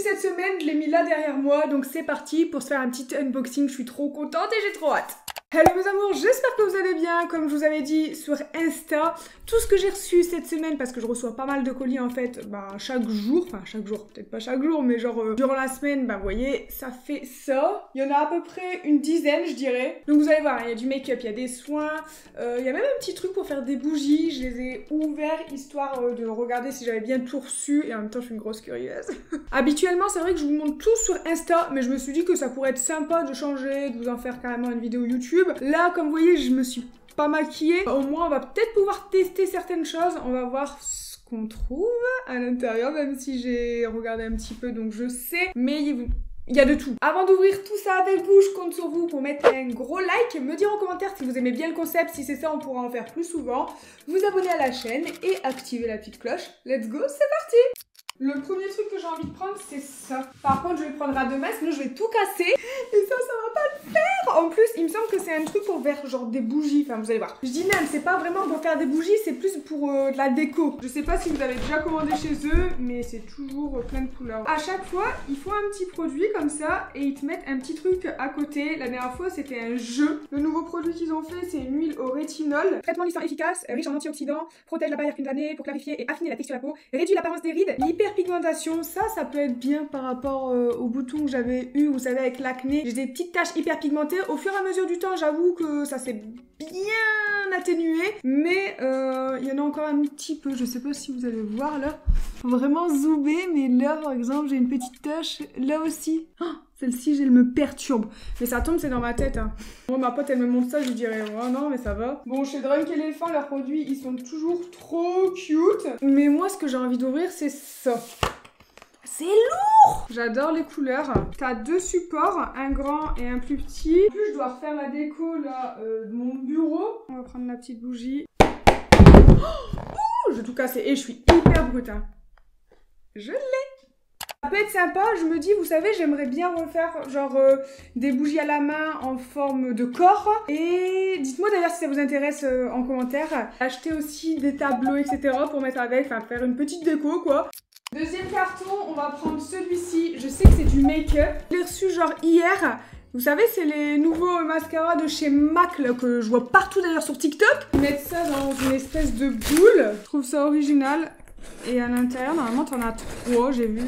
cette semaine, je l'ai mis là derrière moi, donc c'est parti pour se faire un petit unboxing. Je suis trop contente et j'ai trop hâte. Hello mes amours, j'espère que vous allez bien. Comme je vous avais dit sur Insta, tout ce que j'ai reçu cette semaine, parce que je reçois pas mal de colis en fait, bah chaque jour, enfin chaque jour, peut-être pas chaque jour, mais genre euh, durant la semaine, bah vous voyez, ça fait ça. Il y en a à peu près une dizaine, je dirais. Donc vous allez voir, il y a du make-up, il y a des soins, euh, il y a même un petit truc pour faire des bougies. Je les ai ouverts histoire euh, de regarder si j'avais bien tout reçu, et en même temps je suis une grosse curieuse. Habituellement, c'est vrai que je vous montre tout sur Insta, mais je me suis dit que ça pourrait être sympa de changer, de vous en faire carrément une vidéo YouTube. Là, comme vous voyez, je me suis pas maquillée. Au moins, on va peut-être pouvoir tester certaines choses. On va voir ce qu'on trouve à l'intérieur, même si j'ai regardé un petit peu, donc je sais. Mais il y a de tout. Avant d'ouvrir tout ça avec vous, je compte sur vous pour mettre un gros like, me dire en commentaire si vous aimez bien le concept, si c'est ça on pourra en faire plus souvent, vous abonner à la chaîne et activer la petite cloche. Let's go, c'est parti le premier truc que j'ai envie de prendre, c'est ça. Par contre, je vais prendre à deux masses, sinon je vais tout casser. Et ça, ça va pas. En plus, il me semble que c'est un truc pour faire genre des bougies. Enfin, vous allez voir. Je dis même, c'est pas vraiment pour faire des bougies, c'est plus pour euh, de la déco. Je sais pas si vous avez déjà commandé chez eux, mais c'est toujours euh, plein de couleurs. À chaque fois, il faut un petit produit comme ça et ils te mettent un petit truc à côté. La dernière fois, c'était un jeu. Le nouveau produit qu'ils ont fait, c'est une huile au rétinol. Traitement lissant efficace, riche en antioxydants, protège la barrière cutanée pour clarifier et affiner la texture de la peau, réduit l'apparence des rides, pigmentation, ça, ça peut être bien par rapport euh, au bouton que j'avais eu, vous savez, avec l'acné. J'ai des petites taches hyper pigmentées. Au fur et à mesure du temps, j'avoue que ça s'est bien atténué, mais euh, il y en a encore un petit peu. Je sais pas si vous allez voir là. Vraiment zoomer, mais là, par exemple, j'ai une petite tache. Là aussi. Oh, celle-ci, elle me perturbe. Mais ça tombe, c'est dans ma tête. Hein. Moi, ma pote, elle me montre ça, je dirais, oh non, mais ça va. Bon, chez Drunk Elephant, leurs produits, ils sont toujours trop cute. Mais moi, ce que j'ai envie d'ouvrir, c'est ça. C'est lourd J'adore les couleurs. T'as deux supports, un grand et un plus petit. En plus, je dois refaire la déco là euh, de mon bureau. On va prendre la petite bougie. Oh je vais tout casser. Et je suis hyper brute. Hein. Je l'ai ça peut être sympa, je me dis, vous savez, j'aimerais bien refaire genre euh, des bougies à la main en forme de corps. Et dites-moi d'ailleurs si ça vous intéresse euh, en commentaire. Acheter aussi des tableaux, etc. pour mettre avec, enfin faire une petite déco quoi. Deuxième carton, on va prendre celui-ci. Je sais que c'est du make-up. Je l'ai reçu genre hier. Vous savez, c'est les nouveaux mascaras de chez MAC que je vois partout d'ailleurs sur TikTok. Mettre ça dans une espèce de boule. Je trouve ça original. Et à l'intérieur, normalement, t'en as trois, j'ai vu.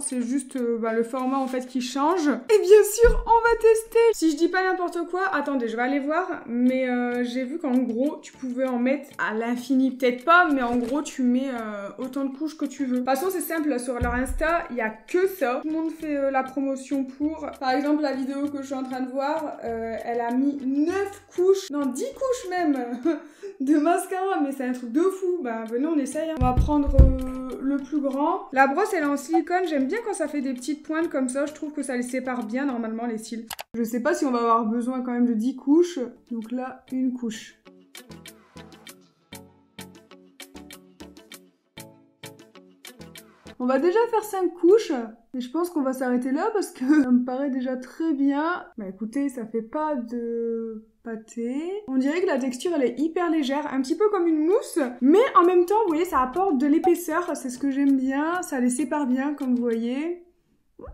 C'est juste euh, bah, le format en fait qui change. Et bien sûr, on va tester. Si je dis pas n'importe quoi, attendez, je vais aller voir. Mais euh, j'ai vu qu'en gros, tu pouvais en mettre à l'infini. Peut-être pas, mais en gros, tu mets euh, autant de couches que tu veux. De toute façon, c'est simple. Sur leur Insta, il y a que ça. Tout le monde fait la promotion pour. Par exemple, la vidéo que je suis en train de voir, elle a mis 9 couches, non 10 couches même, de mascara. Mais c'est un truc de fou. Bah venez, on essaye. Hein. On va prendre le plus grand. La brosse, elle est en J'aime bien quand ça fait des petites pointes comme ça. Je trouve que ça les sépare bien normalement les cils. Je sais pas si on va avoir besoin quand même de 10 couches. Donc là, une couche. On va déjà faire 5 couches, et je pense qu'on va s'arrêter là parce que ça me paraît déjà très bien. Bah écoutez, ça fait pas de pâté. On dirait que la texture elle est hyper légère, un petit peu comme une mousse, mais en même temps, vous voyez, ça apporte de l'épaisseur, c'est ce que j'aime bien, ça les sépare bien comme vous voyez.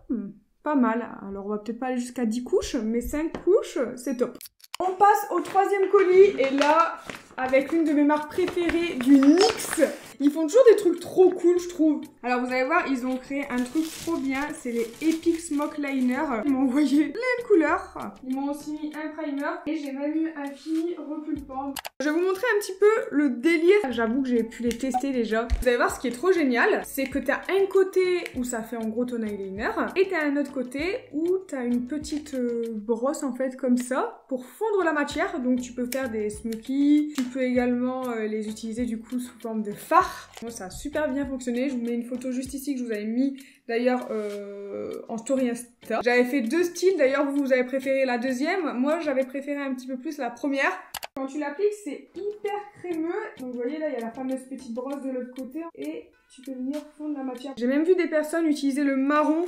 Hmm, pas mal, alors on va peut-être pas aller jusqu'à 10 couches, mais 5 couches, c'est top. On passe au troisième colis, et là, avec l'une de mes marques préférées, du NYX. Ils font toujours des trucs trop cool, je trouve. Alors, vous allez voir, ils ont créé un truc trop bien. C'est les Epic Smoke Liner. Ils m'ont envoyé plein de couleurs. Ils m'ont aussi mis un primer. Et j'ai même eu un fini repulpant. Je vais vous montrer un petit peu le délire. J'avoue que j'ai pu les tester déjà. Vous allez voir, ce qui est trop génial, c'est que t'as un côté où ça fait en gros ton eyeliner. Et t'as un autre côté où t'as une petite euh, brosse en fait comme ça pour fondre la matière. Donc tu peux faire des smokies. Tu peux également euh, les utiliser du coup sous forme de fard ça a super bien fonctionné. Je vous mets une photo juste ici que je vous avais mis d'ailleurs euh, en story Insta. J'avais fait deux styles. D'ailleurs, vous, vous avez préféré la deuxième. Moi, j'avais préféré un petit peu plus la première. Quand tu l'appliques, c'est hyper crémeux. Donc, vous voyez, là, il y a la fameuse petite brosse de l'autre côté. Et tu peux venir fondre la matière. J'ai même vu des personnes utiliser le marron.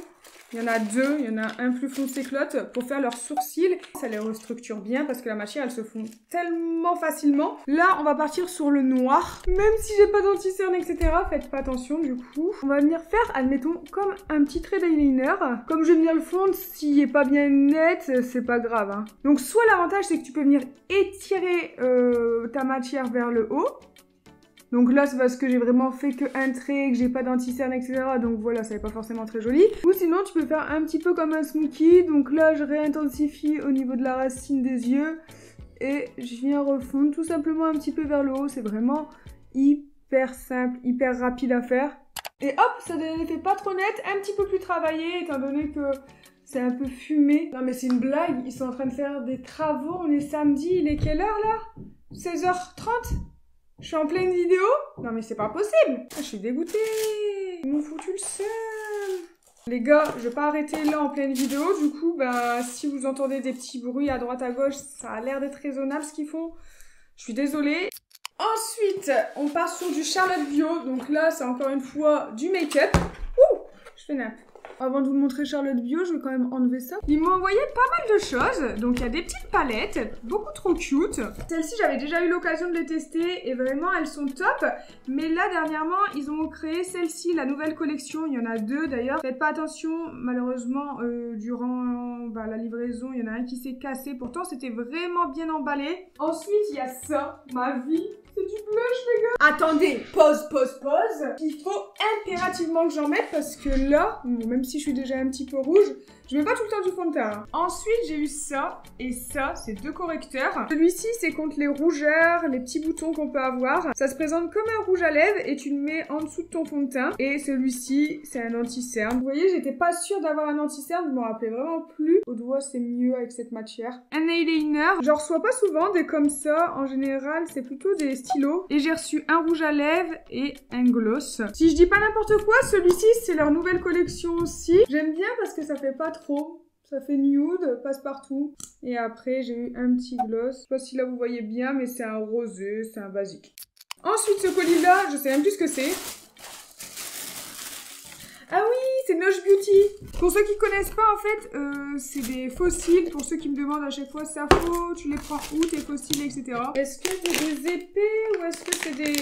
Il y en a deux, il y en a un plus foncé l'autre pour faire leurs sourcils. Ça les restructure bien parce que la matière elle se fond tellement facilement. Là, on va partir sur le noir. Même si j'ai pas d'anti-cerne, etc. Faites pas attention du coup. On va venir faire, admettons, comme un petit trait d'eyeliner. Comme je vais venir le fondre, s'il est pas bien net, c'est pas grave. Hein. Donc soit l'avantage c'est que tu peux venir étirer euh, ta matière vers le haut donc là, c'est parce que j'ai vraiment fait qu'un trait, que j'ai pas d'anticerne, etc. Donc voilà, ça n'est pas forcément très joli. Ou sinon, tu peux faire un petit peu comme un smokey. Donc là, je réintensifie au niveau de la racine des yeux. Et je viens refondre tout simplement un petit peu vers le haut. C'est vraiment hyper simple, hyper rapide à faire. Et hop, ça donne un effet pas trop net, un petit peu plus travaillé, étant donné que c'est un peu fumé. Non mais c'est une blague, ils sont en train de faire des travaux, on est samedi, il est quelle heure là? 16h30 je suis en pleine vidéo Non mais c'est pas possible ah, Je suis dégoûtée Ils m'ont foutu le seum Les gars, je vais pas arrêter là en pleine vidéo, du coup, bah, si vous entendez des petits bruits à droite à gauche, ça a l'air d'être raisonnable ce qu'ils font. Je suis désolée. Ensuite, on part sur du Charlotte Bio, donc là, c'est encore une fois du make-up. Ouh Je fais nappe. Avant de vous montrer Charlotte Bio, je vais quand même enlever ça. Ils m'ont envoyé pas mal de choses. Donc il y a des petites palettes, beaucoup trop cute. Celles-ci, j'avais déjà eu l'occasion de les tester et vraiment elles sont top. Mais là, dernièrement, ils ont créé celle-ci, la nouvelle collection. Il y en a deux d'ailleurs. Faites pas attention, malheureusement, euh, durant bah, la livraison, il y en a un qui s'est cassé. Pourtant, c'était vraiment bien emballé. Ensuite, il y a ça, ma vie. C'est du blush, les gars. Attendez, pause, pause, pause. Il faut impérativement que j'en mette parce que là, même si je suis déjà un petit peu rouge, je mets pas tout le temps du fond de teint. Ensuite, j'ai eu ça et ça, c'est deux correcteurs. Celui-ci, c'est contre les rougeurs, les petits boutons qu'on peut avoir. Ça se présente comme un rouge à lèvres et tu le mets en dessous de ton fond de teint. Et celui-ci, c'est un anti-cerne. Vous voyez, j'étais pas sûre d'avoir un anti-cerne, je m'en rappelais vraiment plus. Au doigt, c'est mieux avec cette matière. Un eyeliner, j'en reçois pas souvent des comme ça. En général, c'est plutôt des Et j'ai reçu un rouge à lèvres et un gloss. Si je dis pas n'importe quoi, celui-ci, c'est leur nouvelle collection aussi. J'aime bien parce que ça fait pas trop. Ça fait nude, passe-partout. Et après, j'ai eu un petit gloss. Je sais pas si là vous voyez bien, mais c'est un rosé, c'est un basique. Ensuite, ce colis-là, je sais même plus ce que c'est. Beauty. Pour ceux qui connaissent pas, en fait, euh, c'est des fossiles. Pour ceux qui me demandent à chaque fois, ça faut, tu les prends où tes fossiles, etc. Est-ce que c'est des épées ou est-ce que c'est des...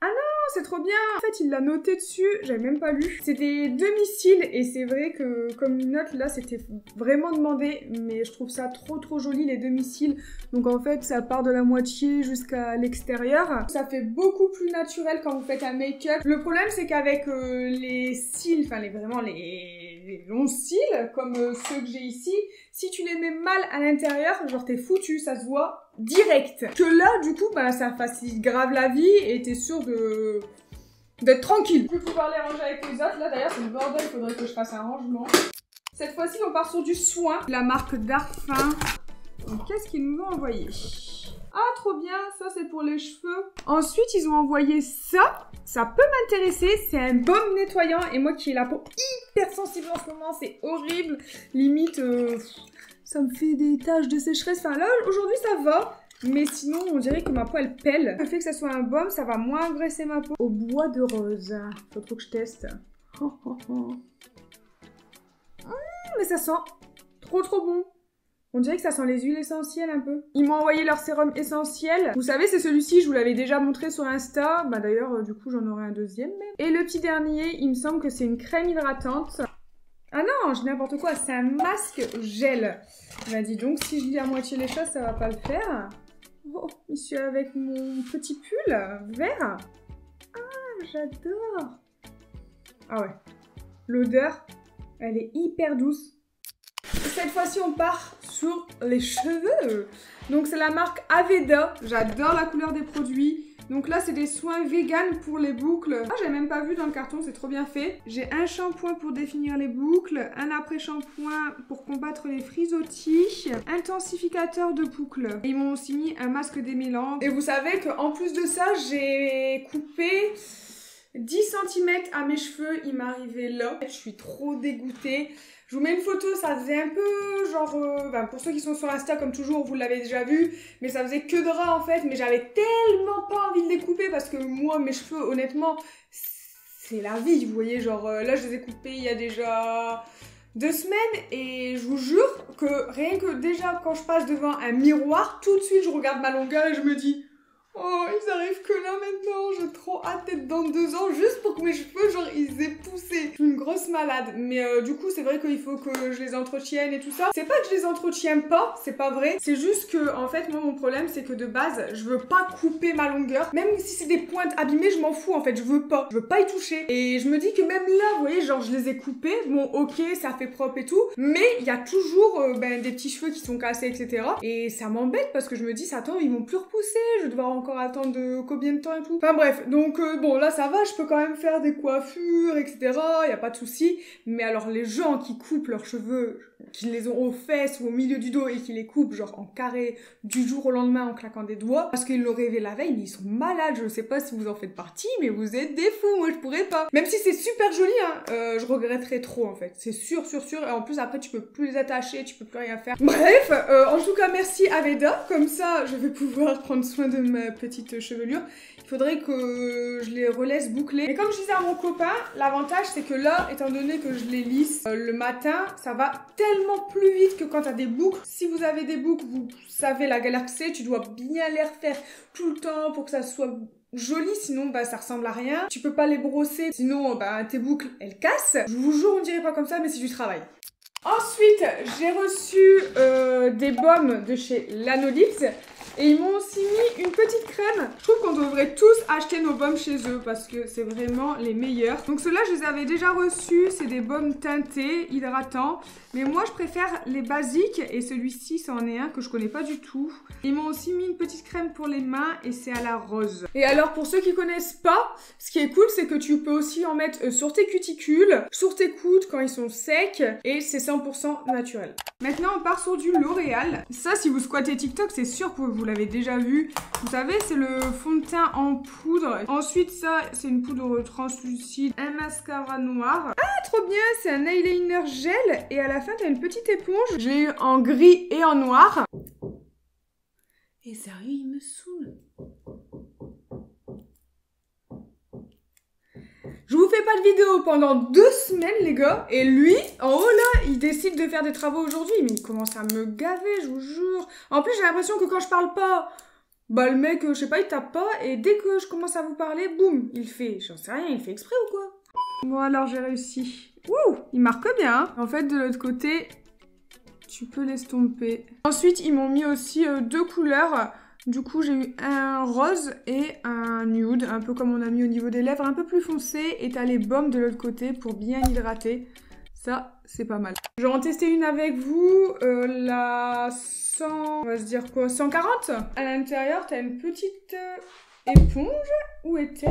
Ah non c'est trop bien En fait, il l'a noté dessus, j'avais même pas lu. C'est des demi-cils, et c'est vrai que comme note, là, c'était vraiment demandé, mais je trouve ça trop trop joli, les demi-cils. Donc en fait, ça part de la moitié jusqu'à l'extérieur. Ça fait beaucoup plus naturel quand vous faites un make-up. Le problème, c'est qu'avec euh, les cils, enfin les, vraiment les, longs cils, comme euh, ceux que j'ai ici, si tu les mets mal à l'intérieur, genre t'es foutu, ça se voit direct. Que là, du coup, bah, ça facilite grave la vie et t'es sûr de d'être tranquille. Je vais pouvoir les ranger avec les autres. Là, d'ailleurs, c'est le bordel, il faudrait que je fasse un rangement. Cette fois-ci, on part sur du soin. La marque Darfin. Qu'est-ce qu'ils nous ont envoyé? Trop bien, ça c'est pour les cheveux. Ensuite, ils ont envoyé ça. Ça peut m'intéresser, c'est un baume nettoyant. Et moi qui ai la peau hyper sensible en ce moment, c'est horrible. Limite, euh, ça me fait des taches de sécheresse. Enfin là, aujourd'hui ça va. Mais sinon, on dirait que ma peau elle pèle. Le fait que ça soit un baume, ça va moins agresser ma peau. Au bois de rose. Faut que je teste. Oh. mais ça sent trop trop bon. On dirait que ça sent les huiles essentielles un peu. Ils m'ont envoyé leur sérum essentiel. Vous savez, c'est celui-ci, je vous l'avais déjà montré sur Insta. Bah d'ailleurs, euh, du coup, j'en aurai un deuxième. Et le petit dernier, il me semble que c'est une crème hydratante. Ah non, je n'importe quoi, c'est un masque gel. Bah dis donc, si je lis à moitié les choses, ça va pas le faire. Oh, monsieur avec mon petit pull vert. Ah, j'adore. Ah ouais. L'odeur, elle est hyper douce. Cette fois-ci, on part sur les cheveux. Donc, c'est la marque Aveda. J'adore la couleur des produits. Donc là, c'est des soins vegan pour les boucles. Ah, j'ai même pas vu dans le carton, c'est trop bien fait. J'ai un shampoing pour définir les boucles, un après-shampoing pour combattre les frisottis, intensificateur de boucles. ils m'ont aussi mis un masque démêlant. Et vous savez qu'en plus de ça, j'ai coupé 10 cm à mes cheveux, il m'arrivait là. Je suis trop dégoûtée. Je vous mets une photo, ça faisait un peu genre... Euh, ben, pour ceux qui sont sur Insta, comme toujours, vous l'avez déjà vu, mais ça faisait que de en fait, mais j'avais tellement pas envie de les couper parce que moi, mes cheveux, honnêtement, c'est la vie, vous voyez, genre euh, là, je les ai coupés il y a déjà deux semaines et je vous jure que rien que déjà quand je passe devant un miroir, tout de suite je regarde ma longueur et je me dis Oh, ils arrivent que là maintenant, j'ai trop hâte d'être dans deux ans juste pour que mes cheveux, genre, ils aient poussé. Je suis une grosse malade. Mais euh, du coup, c'est vrai qu'il faut que je les entretienne et tout ça. C'est pas que je les entretiens pas, c'est pas vrai. C'est juste que, en fait, moi, mon problème, c'est que de base, je veux pas couper ma longueur. Même si c'est des pointes abîmées, je m'en fous, en fait, je veux pas. Je veux pas y toucher. Et je me dis que même là, vous voyez, genre, je les ai coupés. Bon, ok, ça fait propre et tout. Mais il y a toujours, euh, ben, des petits cheveux qui sont cassés, etc. Et ça m'embête parce que je me dis, attends, ils vont plus repousser. Je vais devoir encore attendre de combien de temps et tout. Enfin bref, donc euh, bon là ça va, je peux quand même faire des coiffures, etc. Y a pas de souci. Mais alors les gens qui coupent leurs cheveux, qui les ont aux fesses ou au milieu du dos et qui les coupent genre en carré du jour au lendemain en claquant des doigts, parce qu'ils l'ont rêvé la veille, mais ils sont malades. Je sais pas si vous en faites partie, mais vous êtes des fous. Moi je pourrais pas. Même si c'est super joli, hein, euh, je regretterais trop en fait. C'est sûr, sûr, sûr. Et en plus après tu peux plus les attacher, tu peux plus rien faire. Bref, euh, en tout cas merci Aveda. Comme ça je vais pouvoir prendre soin de ma petite chevelure. Il faudrait que je les relaisse boucler. Mais comme je disais à mon copain, l'avantage c'est que là, étant donné que je les lisse euh, le matin, ça va tellement plus vite que quand tu as des boucles. Si vous avez des boucles, vous savez la galère que c'est, tu dois bien les refaire tout le temps pour que ça soit joli, sinon bah ça ressemble à rien. Tu peux pas les brosser, sinon bah tes boucles elles cassent. Je vous jure on dirait pas comme ça mais c'est du travail. Ensuite, j'ai reçu euh, des baumes de chez Lanolips. Et ils m'ont aussi mis une petite crème. Je trouve qu'on devrait tous acheter nos baumes chez eux parce que c'est vraiment les meilleurs. Donc ceux-là, je les avais déjà reçus. C'est des baumes teintés, hydratants. Mais moi, je préfère les basiques et celui-ci, c'en est un que je connais pas du tout. Ils m'ont aussi mis une petite crème pour les mains et c'est à la rose. Et alors, pour ceux qui connaissent pas, ce qui est cool, c'est que tu peux aussi en mettre euh, sur tes cuticules, sur tes coudes quand ils sont secs et c'est 100% naturel. Maintenant, on part sur du L'Oréal. Ça, si vous squattez TikTok, c'est sûr que vous vous l'avez déjà vu. Vous savez, c'est le fond de teint en poudre. Ensuite, ça, c'est une poudre translucide, un mascara noir. Ah, trop bien, c'est un eyeliner gel. Et à la fin, t'as une petite éponge. J'ai eu en gris et en noir. Et sérieux, il me saoule. Je vous fais pas de vidéo pendant deux semaines, les gars. Et lui, en haut là, il décide de faire des travaux aujourd'hui. Mais il commence à me gaver, je vous jure. En plus, j'ai l'impression que quand je parle pas, bah le mec, je sais pas, il tape pas. Et dès que je commence à vous parler, boum, il fait. J'en sais rien, il fait exprès ou quoi? Bon, alors j'ai réussi. Ouh, il marque bien. Hein. en fait, de l'autre côté, tu peux l'estomper. Ensuite, ils m'ont mis aussi euh, deux couleurs. Du coup, j'ai eu un rose et un nude, un peu comme on a mis au niveau des lèvres, un peu plus foncé. Et t'as les baumes de l'autre côté pour bien hydrater. Ça, c'est pas mal. Je vais en tester une avec vous, euh, la 100... On va se dire quoi 140 À l'intérieur, t'as une petite euh, éponge. Où est-elle?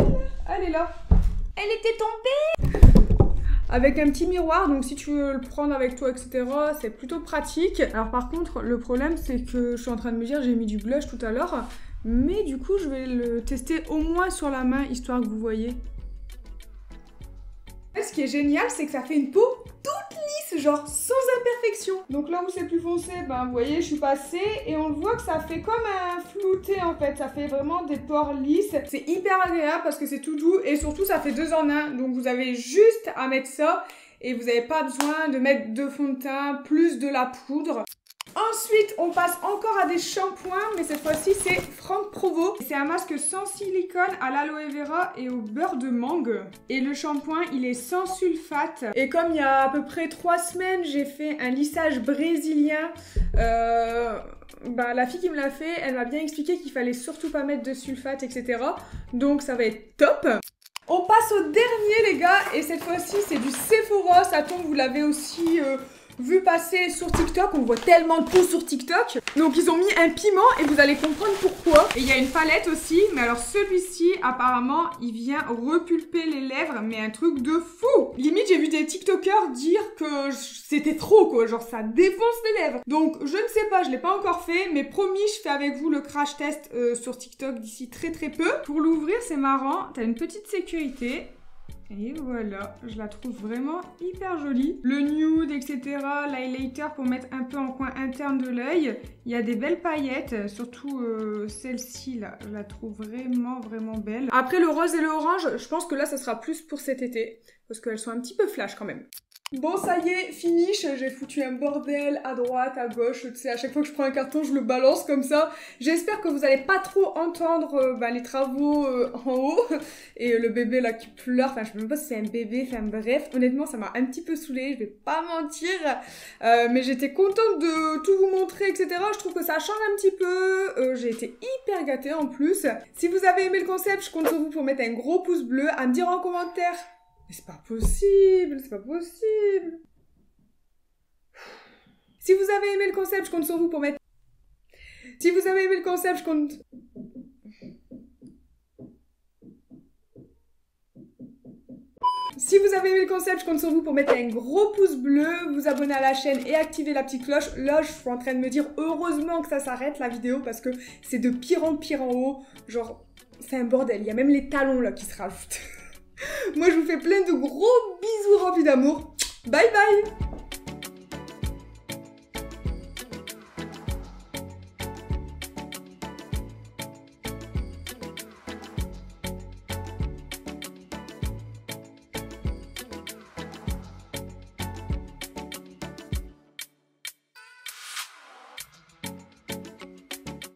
Elle est là. Elle était tombée avec un petit miroir, donc si tu veux le prendre avec toi, etc., c'est plutôt pratique. Alors par contre, le problème, c'est que je suis en train de me dire, j'ai mis du blush tout à l'heure, mais du coup, je vais le tester au moins sur la main, histoire que vous voyez. Ce qui est génial, c'est que ça fait une peau toute genre sans imperfection. Donc là où c'est plus foncé, ben vous voyez, je suis passée et on voit que ça fait comme un flouté en fait. Ça fait vraiment des pores lisses. C'est hyper agréable parce que c'est tout doux et surtout ça fait deux en un. Donc vous avez juste à mettre ça et vous n'avez pas besoin de mettre de fond de teint plus de la poudre. Ensuite, on passe encore à des shampoings, mais cette fois-ci, c'est Franck Provo. C'est un masque sans silicone à l'aloe vera et au beurre de mangue. Et le shampoing, il est sans sulfate. Et comme il y a à peu près trois semaines, j'ai fait un lissage brésilien, euh, bah, la fille qui me l'a fait, elle m'a bien expliqué qu'il fallait surtout pas mettre de sulfate, etc. Donc ça va être top. On passe au dernier les gars et cette fois-ci c'est du Sephora, ça tombe, vous l'avez aussi euh, vu passer sur TikTok, on voit tellement de tout sur TikTok. Donc ils ont mis un piment et vous allez comprendre pourquoi. Et il y a une palette aussi, mais alors celui-ci, apparemment, il vient repulper les lèvres, mais un truc de fou Limite, j'ai vu des TikTokers dire que c'était trop, quoi, genre ça défonce les lèvres. Donc je ne sais pas, je l'ai pas encore fait, mais promis, je fais avec vous le crash test euh, sur TikTok d'ici très très peu. Pour l'ouvrir, c'est marrant, t'as une petite sécurité. Et voilà, je la trouve vraiment hyper jolie. Le nude, etc. L'highlighter pour mettre un peu en coin interne de l'œil. Il y a des belles paillettes, surtout euh, celle-ci là. Je la trouve vraiment, vraiment belle. Après le rose et le orange, je pense que là, ça sera plus pour cet été. Parce qu'elles sont un petit peu flash quand même. Bon, ça y est, finish. J'ai foutu un bordel à droite, à gauche. Tu sais, à chaque fois que je prends un carton, je le balance comme ça. J'espère que vous allez pas trop entendre euh, bah, les travaux euh, en haut. Et le bébé là qui pleure. Enfin, je sais même pas si c'est un bébé. Enfin, bref. Honnêtement, ça m'a un petit peu saoulée. Je vais pas mentir. Euh, mais j'étais contente de tout vous montrer, etc. Je trouve que ça change un petit peu. J'ai été hyper gâtée en plus. Si vous avez aimé le concept, je compte sur vous pour mettre un gros pouce bleu. À me dire en commentaire c'est pas possible, c'est pas possible. Si vous avez aimé le concept, je compte sur vous pour mettre... Si vous avez aimé le concept, je compte... Si vous avez aimé le concept, je compte sur vous pour mettre un gros pouce bleu, vous abonner à la chaîne et activer la petite cloche. Là, je suis en train de me dire heureusement que ça s'arrête la vidéo parce que c'est de pire en pire en haut. Genre, c'est un bordel. Il y a même les talons là qui se rajoutent. Moi, je vous fais plein de gros bisous remplis d'amour. Bye bye